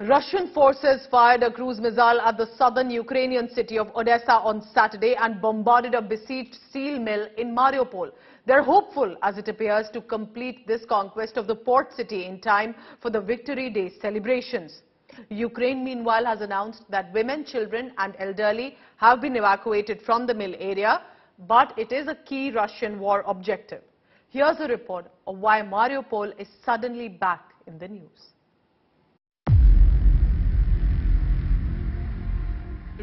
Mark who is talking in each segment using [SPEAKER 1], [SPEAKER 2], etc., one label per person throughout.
[SPEAKER 1] Russian forces fired a cruise missile at the southern Ukrainian city of Odessa on Saturday and bombarded a besieged steel mill in Mariupol. They're hopeful, as it appears, to complete this conquest of the port city in time for the Victory Day celebrations. Ukraine, meanwhile, has announced that women, children and elderly have been evacuated from the mill area, but it is a key Russian war objective. Here's a report of why Mariupol is suddenly back in the news.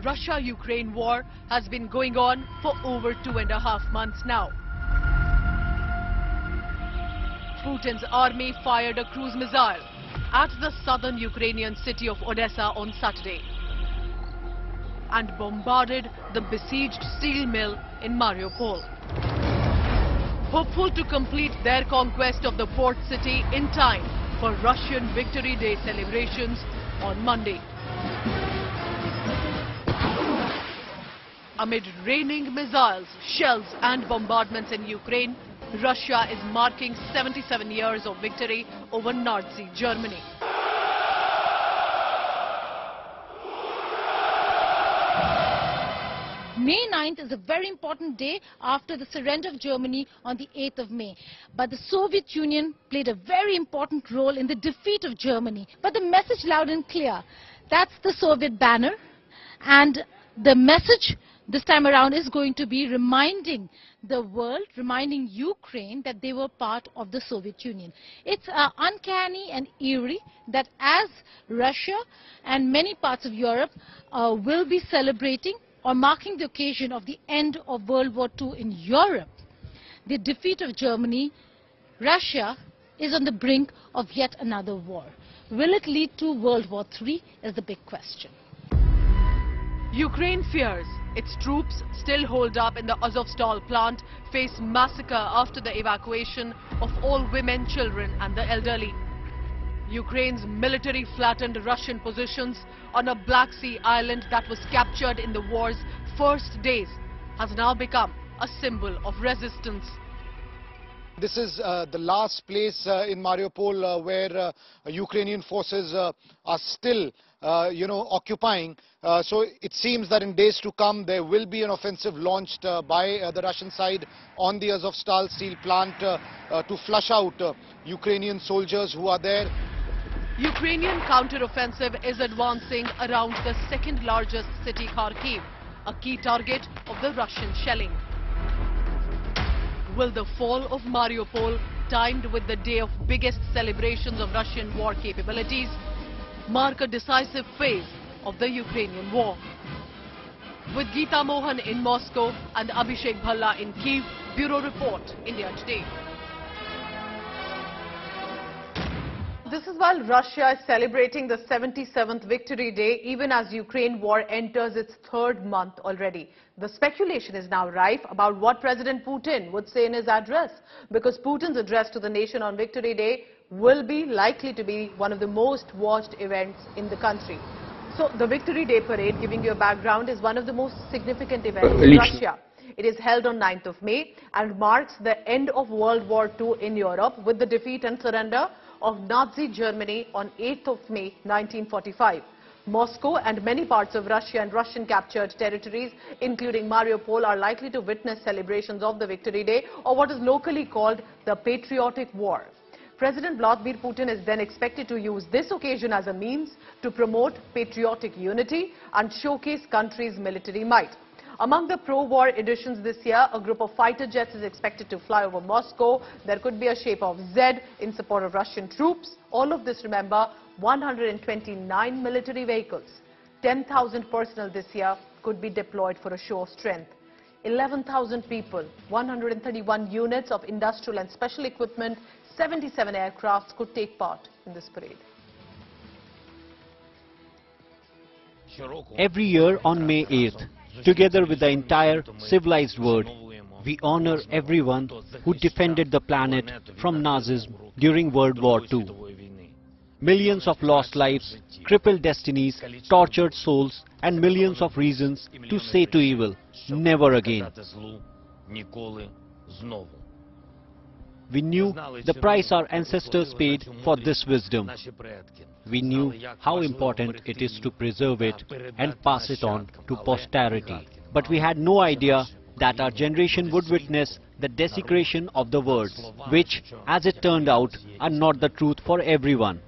[SPEAKER 1] Russia-Ukraine war has been going on for over two and a half months now. Putin's army fired a cruise missile at the southern Ukrainian city of Odessa on Saturday and bombarded the besieged steel mill in Mariupol. Hopeful to complete their conquest of the port city in time for Russian Victory Day celebrations on Monday. Amid raining missiles, shells and bombardments in Ukraine, Russia is marking 77 years of victory over Nazi Germany.
[SPEAKER 2] May 9th is a very important day after the surrender of Germany on the 8th of May. But the Soviet Union played a very important role in the defeat of Germany. But the message loud and clear, that's the Soviet banner. And the message this time around is going to be reminding the world, reminding Ukraine that they were part of the Soviet Union. It's uh, uncanny and eerie that as Russia and many parts of Europe uh, will be celebrating or marking the occasion of the end of World War II in Europe, the defeat of Germany, Russia is on the brink of yet another war. Will it lead to World War III is the big question.
[SPEAKER 1] Ukraine fears its troops still holed up in the Azovstal plant face massacre after the evacuation of all women, children and the elderly. Ukraine's military flattened Russian positions on a Black Sea island that was captured in the war's first days has now become a symbol of resistance.
[SPEAKER 3] This is uh, the last place uh, in Mariupol uh, where uh, Ukrainian forces uh, are still, uh, you know, occupying. so it seems that in days to come there will be an offensive launched by the Russian side on the Azovstal steel plant to flush out Ukrainian soldiers who are there.
[SPEAKER 1] Ukrainian counter-offensive is advancing around the second largest city Kharkiv, a key target of the Russian shelling. Will the fall of Mariupol, timed with the day of biggest celebrations of Russian war capabilities, mark a decisive phase of the Ukrainian war? With Geeta Mohan in Moscow and Abhishek Bhalla in Kiev, Bureau Report, India Today. This is while Russia is celebrating the 77th Victory Day, even as Ukraine war enters its third month already. The speculation is now rife about what President Putin would say in his address, because Putin's address to the nation on Victory Day will be likely to be one of the most watched events in the country. So the Victory Day parade, giving you a background, is one of the most significant events in Russia. It is held on 9th of May and marks the end of World War II in Europe with the defeat and surrender of Nazi Germany on 8th of May 1945. Moscow and many parts of Russia and Russian captured territories, including Mariupol, are likely to witness celebrations of the Victory Day or what is locally called the Patriotic War. President Vladimir Putin is then expected to use this occasion as a means to promote patriotic unity and showcase country's military might. Among the pro-war editions this year, a group of fighter jets is expected to fly over Moscow. There could be a shape of Z in support of Russian troops. All of this, remember, 129 military vehicles. 10,000 personnel this year could be deployed for a show of strength. 11,000 people, 131 units of industrial and special equipment, 77 aircrafts could take part in this parade.
[SPEAKER 4] Every year on May 8th, Together with the entire civilized world, we honor everyone who defended the planet from Nazism during World War II. Millions of lost lives, crippled destinies, tortured souls, and millions of reasons to say to evil, never again. We knew the price our ancestors paid for this wisdom. We knew how important it is to preserve it and pass it on to posterity. But we had no idea that our generation would witness the desecration of the words, which, as it turned out, are not the truth for everyone.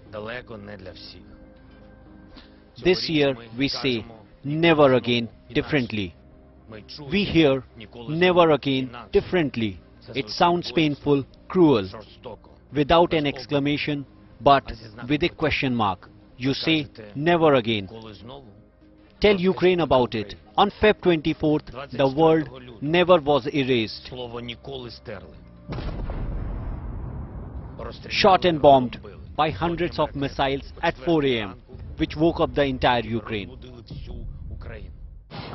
[SPEAKER 4] This year we say, never again differently. We hear, never again differently. It sounds painful, cruel, without an exclamation, but with a question mark. You say, never again. Tell Ukraine about it. On Feb 24th, the world never was erased. Shot and bombed by hundreds of missiles at 4 am, which woke up the entire Ukraine.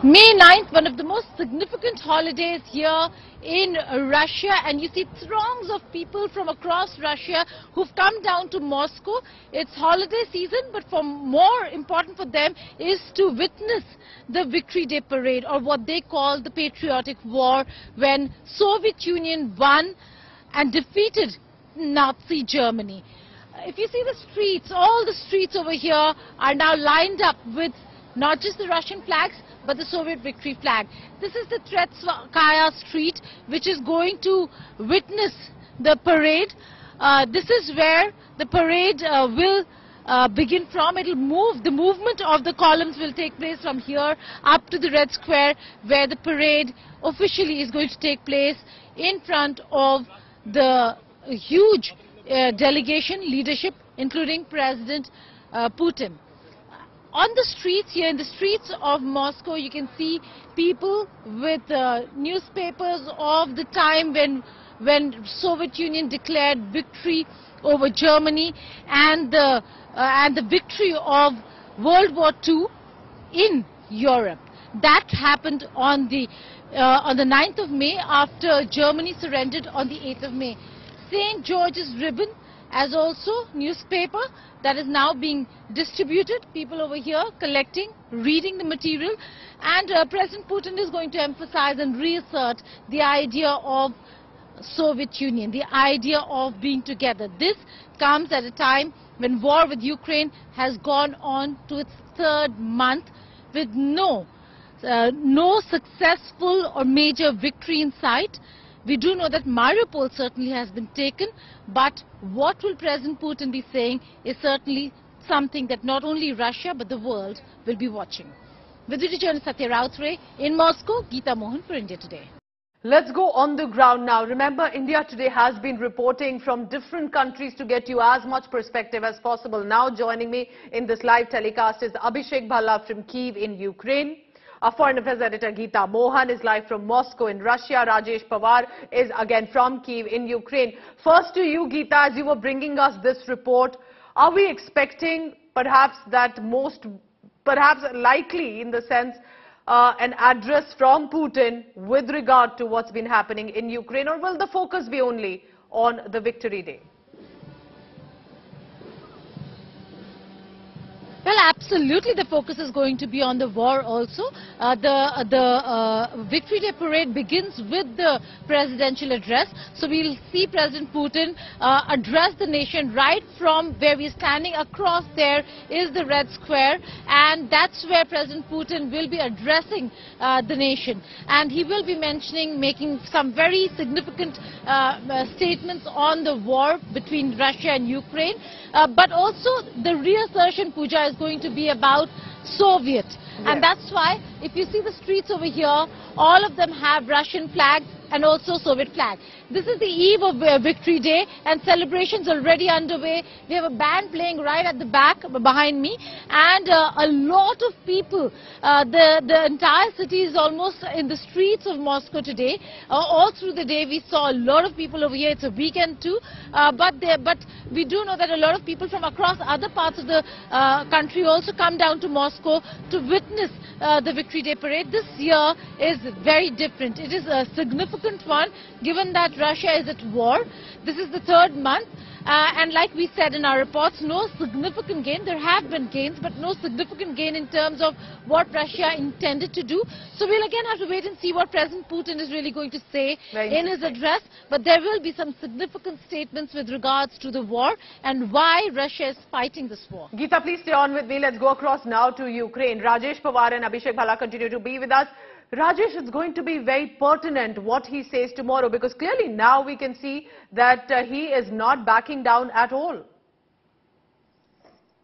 [SPEAKER 2] May 9th, one of the most significant holidays here in Russia and you see throngs of people from across Russia who've come down to Moscow. It's holiday season but for more important for them is to witness the Victory Day parade or what they call the patriotic war when Soviet Union won and defeated Nazi Germany. If you see the streets, all the streets over here are now lined up with not just the Russian flags, the Soviet victory flag. This is the Tverskaya street, which is going to witness the parade. Uh, this is where the parade uh, will uh, begin from. It will move, the movement of the columns will take place from here up to the Red Square, where the parade officially is going to take place in front of the huge uh, delegation leadership, including President uh, Putin on the streets here in the streets of Moscow you can see people with uh, newspapers of the time when when Soviet Union declared victory over Germany and the uh, and the victory of World War II in Europe. That happened on the uh, on the 9th of May after Germany surrendered on the 8th of May. St George's ribbon as also newspaper that is now being distributed. People over here collecting, reading the material. And uh, President Putin is going to emphasize and reassert the idea of Soviet Union, the idea of being together. This comes at a time when war with Ukraine has gone on to its third month with no, uh, no successful or major victory in sight. We do know that Mariupol certainly has been taken, but what will President Putin be saying is certainly something that not only Russia but the world will be watching. With journalist Satya Rautre in Moscow, Geeta Mohan for India Today.
[SPEAKER 1] Let's go on the ground now. Remember, India Today has been reporting from different countries to get you as much perspective as possible. Now joining me in this live telecast is Abhishek Bhalla from Kiev in Ukraine. Our foreign affairs editor Geeta Mohan is live from Moscow in Russia. Rajesh Pawar is again from Kiev in Ukraine. First to you, Geeta, as you were bringing us this report, are we expecting perhaps that most, perhaps likely in the sense, uh, an address from Putin with regard to what's been happening in Ukraine, or will the focus be only on the Victory Day?
[SPEAKER 2] Well, absolutely the focus is going to be on the war also. Uh, the uh, the uh, Victory Day parade begins with the presidential address. So we'll see President Putin uh, address the nation right from where we're standing. Across there is the Red Square and that's where President Putin will be addressing uh, the nation. And he will be mentioning, making some very significant statements on the war between Russia and Ukraine. but also the reassertion, Puja, is going to be about Soviet. Yes. And that's why, if you see the streets over here, all of them have Russian flags and also Soviet flag. This is the eve of uh, Victory Day and celebrations already underway. We have a band playing right at the back behind me and uh, a lot of people. Uh, the, the entire city is almost in the streets of Moscow today. Uh, all through the day we saw a lot of people over here. It's a weekend too. Uh, but, but we do know that a lot of people from across other parts of the uh, country also come down to Moscow to witness the Victory Day parade. This year is very different. It is a significant one given that Russia is at war. This is the third month Uh, and like we said in our reports, no significant gain. There have been gains, but no significant gain in terms of what Russia intended to do. So we'll again have to wait and see what President Putin is really going to say
[SPEAKER 1] Very
[SPEAKER 2] in his address. But there will be some significant statements with regards to the war and why Russia is fighting this war.
[SPEAKER 1] Geeta, please stay on with me. Let's go across now to Ukraine. Rajesh Pawar and Abhishek Bhalla continue to be with us. Rajesh, it's going to be very pertinent what he says tomorrow because clearly now we can see that uh, he is not backing down at all.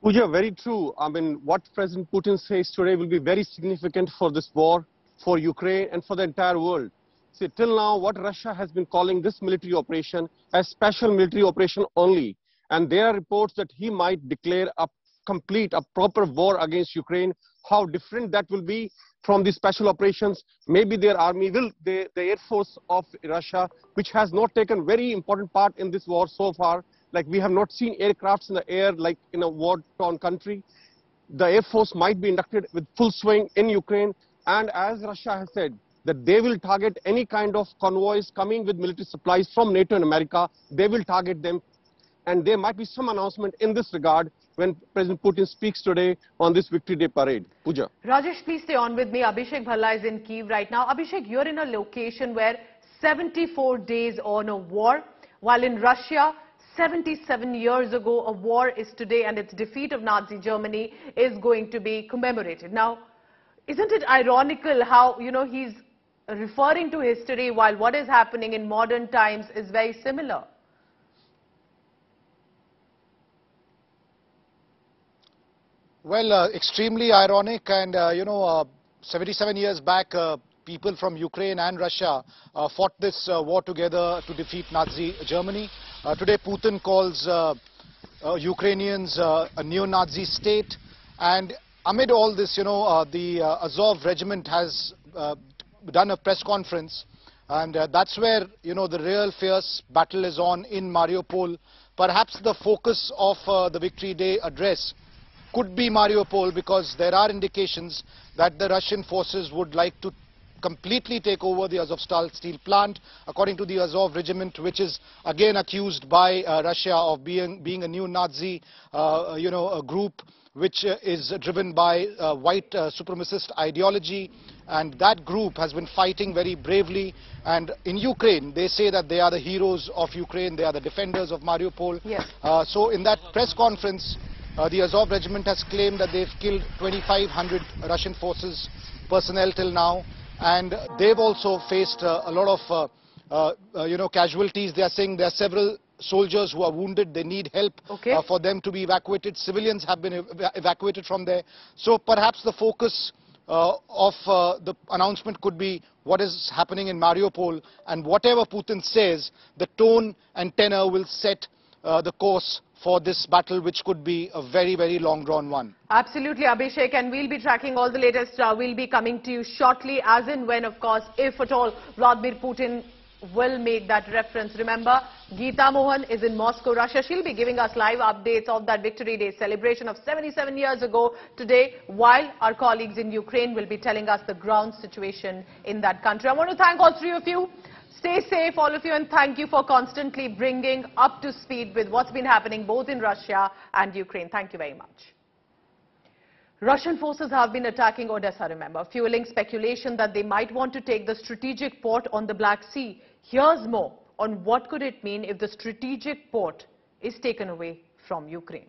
[SPEAKER 5] Pooja, very true. I mean, what President Putin says today will be very significant for this war, for Ukraine, and for the entire world. See, till now, what Russia has been calling this military operation as special military operation only. And there are reports that he might declare a complete, a proper war against Ukraine. How different that will be from the special operations. Maybe their army will, the, Air Force of Russia, which has not taken very important part in this war so far, like we have not seen aircrafts in the air like in a war-torn country. The Air Force might be inducted with full swing in Ukraine. And as Russia has said, that they will target any kind of convoys coming with military supplies from NATO and America. They will target them. And there might be some announcement in this regard when President Putin speaks today on this Victory Day parade. Pooja.
[SPEAKER 1] Rajesh, please stay on with me. Abhishek Bhalla is in Kiev right now. Abhishek, you're in a location where 74 days on a war, while in Russia, 77 years ago, a war is today and its defeat of Nazi Germany is going to be commemorated. Now, isn't it ironical how, you know, he's referring to history while what is happening in modern times is very similar?
[SPEAKER 3] Well, uh, extremely ironic and, uh, you know, uh, 77 years back, uh, people from Ukraine and Russia uh, fought this uh, war together to defeat Nazi Germany. Today, Putin calls Ukrainians a neo-Nazi state. And amid all this, you know, the Azov regiment has done a press conference. And that's where, you know, the real fierce battle is on in Mariupol. Perhaps the focus of the Victory Day address could be Mariupol because there are indications that the Russian forces would like to completely take over the Azovstal steel plant, according to the Azov regiment, which is again accused by uh, Russia of being, being a new Nazi, uh, you know, a group which uh, is driven by uh, white uh, supremacist ideology. And that group has been fighting very bravely. And in Ukraine, they say that they are the heroes of Ukraine. They are the defenders of Mariupol.
[SPEAKER 1] Yes.
[SPEAKER 3] Uh, so in that press conference, uh, the Azov regiment has claimed that they've killed 2,500 Russian forces personnel till now, and they've also faced uh, a lot of, uh, uh, uh, you know, casualties. They are saying there are several soldiers who are wounded. They need help
[SPEAKER 1] Okay.
[SPEAKER 3] uh, for them to be evacuated. Civilians have been ev- evacuated from there. So perhaps the focus of the announcement could be what is happening in Mariupol, and whatever Putin says, the tone and tenor will set the course for this battle, which could be a very, very long-drawn one.
[SPEAKER 1] Absolutely, Abhishek, and we'll be tracking all the latest. Uh, we'll be coming to you shortly, as in when, of course, if at all, Vladimir Putin will make that reference. Remember, Geeta Mohan is in Moscow, Russia. She'll be giving us live updates of that Victory Day celebration of 77 years ago today, while our colleagues in Ukraine will be telling us the ground situation in that country. I want to thank all three of you. Stay safe, all of you, and thank you for constantly bringing up to speed with what's been happening both in Russia and Ukraine. Thank you very much. Russian forces have been attacking Odessa, remember, fueling speculation that they might want to take the strategic port on the Black Sea. Here's more on what could it mean if the strategic port is taken away from Ukraine.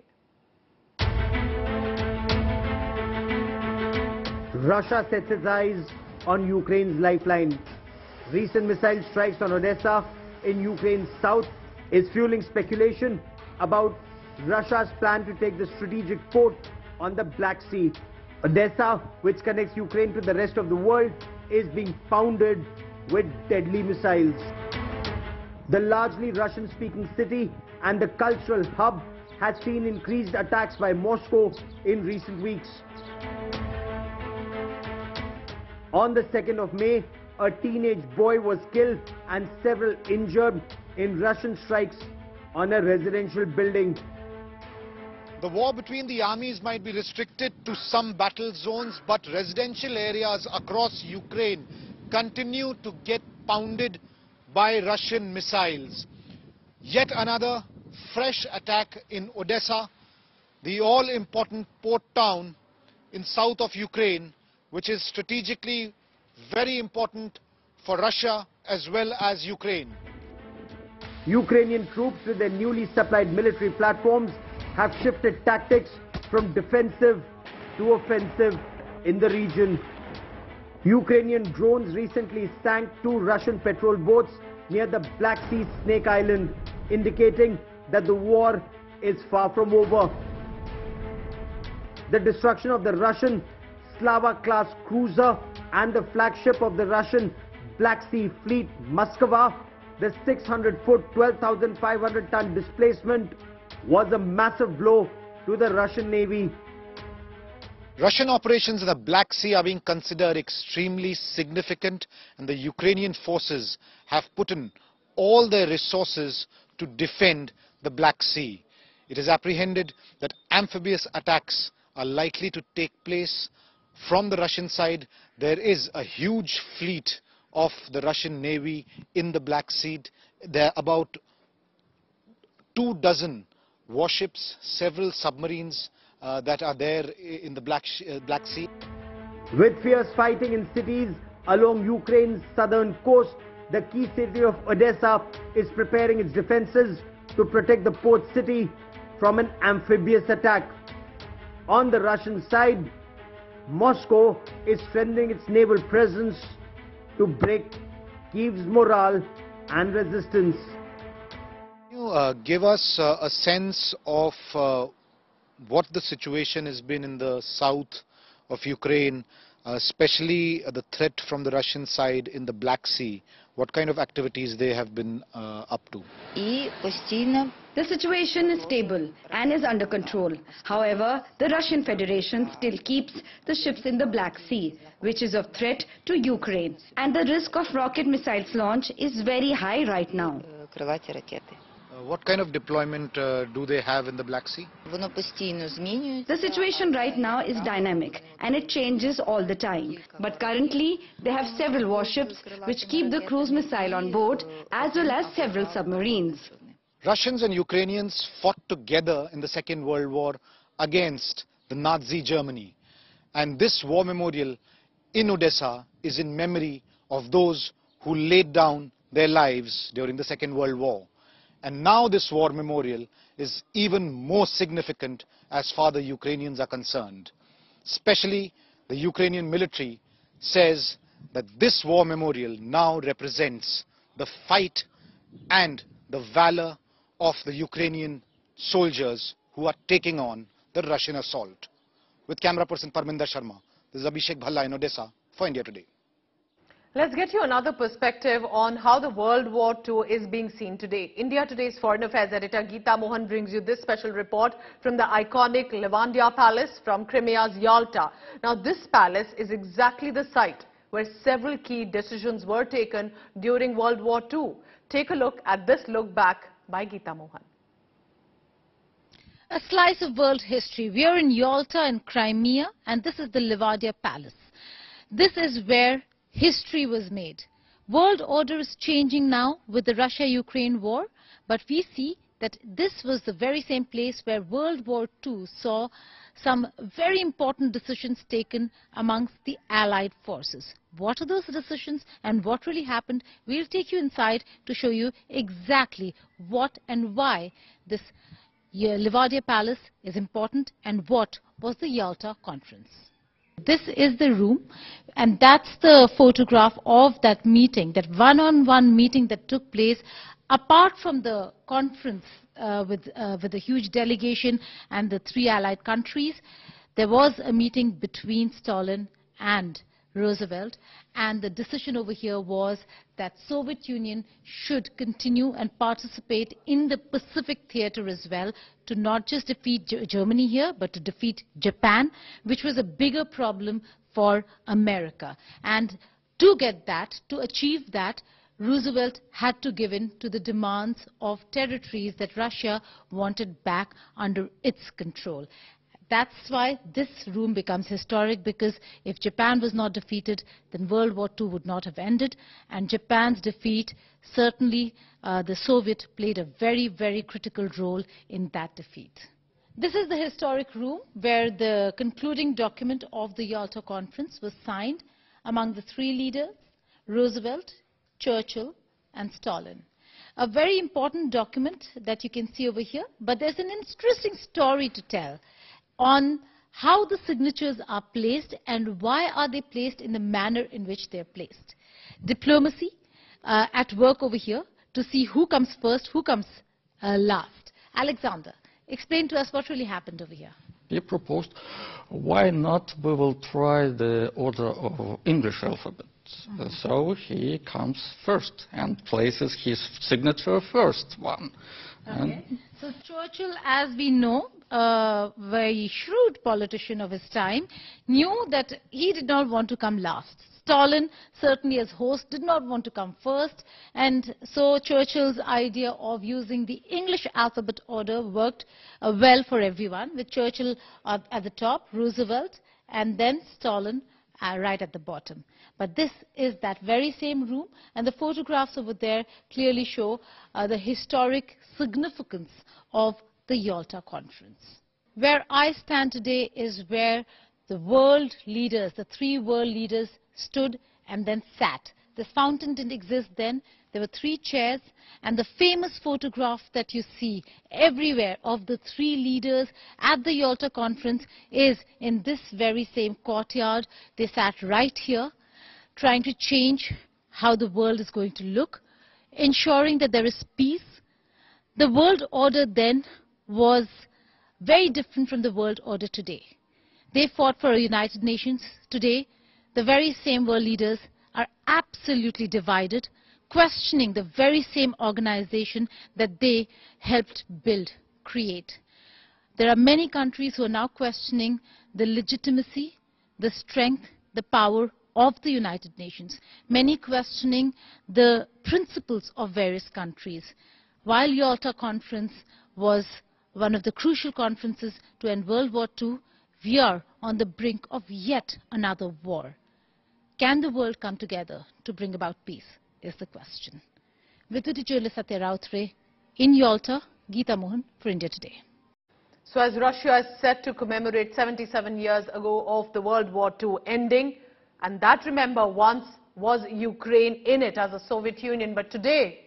[SPEAKER 6] Russia sets its eyes on Ukraine's lifeline. Recent missile strikes on Odessa in Ukraine's south is fueling speculation about Russia's plan to take the strategic port on the Black Sea. Odessa, which connects Ukraine to the rest of the world, is being pounded with deadly missiles. The largely Russian-speaking city and the cultural hub has seen increased attacks by Moscow in recent weeks. On the 2nd of May, a teenage boy was killed and several injured in Russian strikes on a residential building.
[SPEAKER 3] The war between the armies might be restricted to some battle zones, but residential areas across Ukraine continue to get pounded by Russian missiles. Yet another fresh attack in Odessa, the all-important port town in south of Ukraine, which is strategically very important for Russia as well as Ukraine.
[SPEAKER 6] Ukrainian troops with their newly supplied military platforms have shifted tactics from defensive to offensive in the region. Ukrainian drones recently sank two Russian patrol boats near the Black Sea Snake Island, indicating that the war is far from over. The destruction of the Russian Slava-class cruiser and the flagship of the Russian Black Sea Fleet Moskva, the 600-foot, 12,500-ton displacement was a massive blow to the Russian Navy.
[SPEAKER 3] Russian operations in the Black Sea are being considered extremely significant and the Ukrainian forces have put in all their resources to defend the Black Sea. It is apprehended that amphibious attacks are likely to take place from the Russian side. There is a huge fleet of the Russian Navy in the Black Sea. There are about two dozen warships, several submarines uh, that are there in the Black, uh, Black Sea.
[SPEAKER 6] With fierce fighting in cities along Ukraine's southern coast, the key city of Odessa is preparing its defenses to protect the port city from an amphibious attack. On the Russian side, Moscow is strengthening its naval presence to break Kiev's morale and resistance.
[SPEAKER 3] Can you uh, give us uh, a sense of uh, what the situation has been in the south of Ukraine, uh, especially the threat from the Russian side in the Black Sea. What kind of activities they have been uh, up to?
[SPEAKER 7] The situation is stable and is under control. However, the Russian Federation still keeps the ships in the Black Sea, which is of threat to Ukraine. And the risk of rocket missiles launch is very high right now.
[SPEAKER 3] Uh, what kind of deployment uh, do they have in the Black Sea?
[SPEAKER 7] The situation right now is dynamic and it changes all the time. But currently, they have several warships which keep the cruise missile on board as well as several submarines.
[SPEAKER 3] Russians and Ukrainians fought together in the Second World War against the Nazi Germany. And this war memorial in Odessa is in memory of those who laid down their lives during the Second World War. And now this war memorial is even more significant as far the Ukrainians are concerned. Especially the Ukrainian military says that this war memorial now represents the fight and the valor of the Ukrainian soldiers who are taking on the Russian assault. With camera person Parminder Sharma, this is Abhishek Bhalla in Odessa for India Today.
[SPEAKER 1] Let's get you another perspective on how the World War II is being seen today. India Today's Foreign Affairs editor Geeta Mohan brings you this special report from the iconic Livadia Palace from Crimea's Yalta. Now this palace is exactly the site where several key decisions were taken during World War II. Take a look at this look back by Geeta Mohan.
[SPEAKER 2] A slice of world history. We are in Yalta in Crimea and this is the Livadia Palace. This is where history was made. World order is changing now with the Russia-Ukraine war, but we see that this was the very same place where World War II saw some very important decisions taken amongst the Allied forces. What are those decisions and what really happened? We'll take you inside to show you exactly what and why this uh, Livadia Palace is important and what was the Yalta Conference. This is the room and that's the photograph of that meeting, that one-on-one -on -one meeting that took place apart from the conference uh, with, uh, with a huge delegation and the three allied countries. There was a meeting between Stalin and Roosevelt and the decision over here was that Soviet Union should continue and participate in the Pacific theater as well to not just defeat Germany here but to defeat Japan which was a bigger problem for America and to get that, to achieve that, Roosevelt had to give in to the demands of territories that Russia wanted back under its control. That's why this room becomes historic because if Japan was not defeated, then World War II would not have ended. And Japan's defeat, certainly uh, the Soviet played a very, very critical role in that defeat. This is the historic room where the concluding document of the Yalta Conference was signed among the three leaders, Roosevelt, Churchill and Stalin. A very important document that you can see over here, but there's an interesting story to tell on how the signatures are placed and why are they placed in the manner in which they're placed. Diplomacy uh, at work over here to see who comes first, who comes uh, last. Alexander, explain to us what really happened over here.
[SPEAKER 8] He proposed, why not we will try the order of English alphabet. Mm -hmm. So he comes first and places his signature first one.
[SPEAKER 2] Okay. So Churchill, as we know, a very shrewd politician of his time, knew that he did not want to come last. Stalin, certainly as host, did not want to come first, and so Churchill's idea of using the English alphabet order worked uh, well for everyone, with Churchill uh, at the top, Roosevelt, and then Stalin uh, right at the bottom. But this is that very same room, and the photographs over there clearly show uh, the historic significance of the Yalta Conference. Where I stand today is where the world leaders, the three world leaders, stood and then sat. This fountain didn't exist then. There were three chairs and the famous photograph that you see everywhere of the three leaders at the Yalta conference is in this very same courtyard. They sat right here trying to change how the world is going to look, ensuring that there is peace. The world order then was very different from the world order today. They fought for a United Nations. Today, the very same world leaders are absolutely divided, questioning the very same organization that they helped build, create. There are many countries who are now questioning the legitimacy, the strength, the power of the United Nations, many questioning the principles of various countries. While Yalta Conference was one of the crucial conferences to end World War II, we are on the brink of yet another war. Can the world come together to bring about peace, is the question. With journalist Satya in Yalta, Geeta Mohan for India Today.
[SPEAKER 1] So as Russia is set to commemorate 77 years ago of the World War II ending, and that remember once was Ukraine in it as a Soviet Union, but today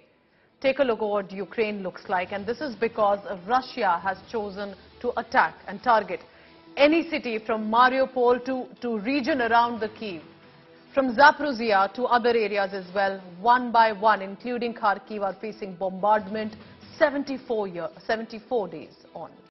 [SPEAKER 1] Take a look at what Ukraine looks like. And this is because Russia has chosen to attack and target any city from Mariupol to, to region around the Kiev. From Zaporozhye to other areas as well, one by one, including Kharkiv, are facing bombardment 74, year, 74 days on.